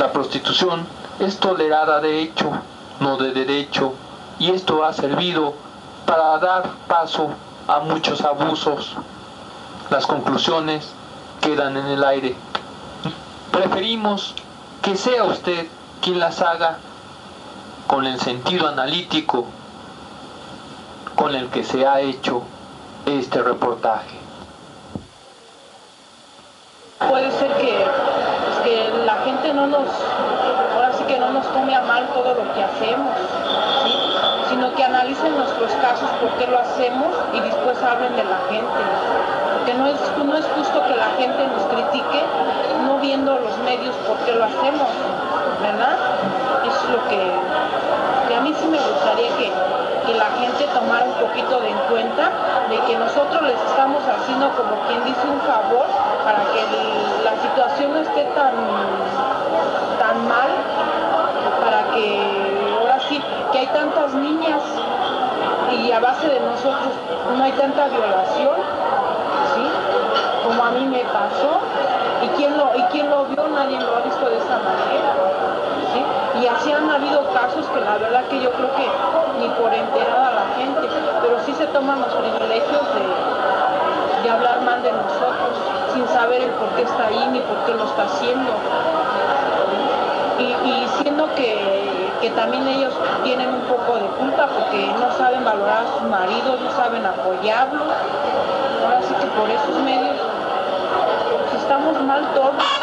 La prostitución es tolerada de hecho, no de derecho, y esto ha servido para dar paso a muchos abusos. Las conclusiones quedan en el aire. Preferimos que sea usted quien las haga con el sentido analítico con el que se ha hecho este reportaje. Puede ser que, pues, que la gente no nos, ahora sí que no nos mal todo lo que hacemos, sino que analicen nuestros casos, por qué lo hacemos y después hablen de la gente. Porque no es, no es justo que la gente nos critique no viendo los medios por qué lo hacemos, ¿verdad? Es lo que, a mí sí me gustaría que, que la gente tomara un poquito de en cuenta de que nosotros les estamos haciendo como quien dice un favor para que la situación no esté tan tantas niñas y a base de nosotros no hay tanta violación. Como a mí me pasó, y quien lo, y quien lo vio nadie lo ha visto de esa manera. Y así han habido casos que la verdad que yo creo que ni por enterada la gente, pero sí se toman los privilegios de, de hablar mal de nosotros, sin saber el por qué está ahí ni por qué lo está haciendo. Y, y siendo que, que también ellos tienen de culpa porque no saben valorar a sus maridos, no saben apoyarlos. Ahora sí que por esos medios estamos mal todos.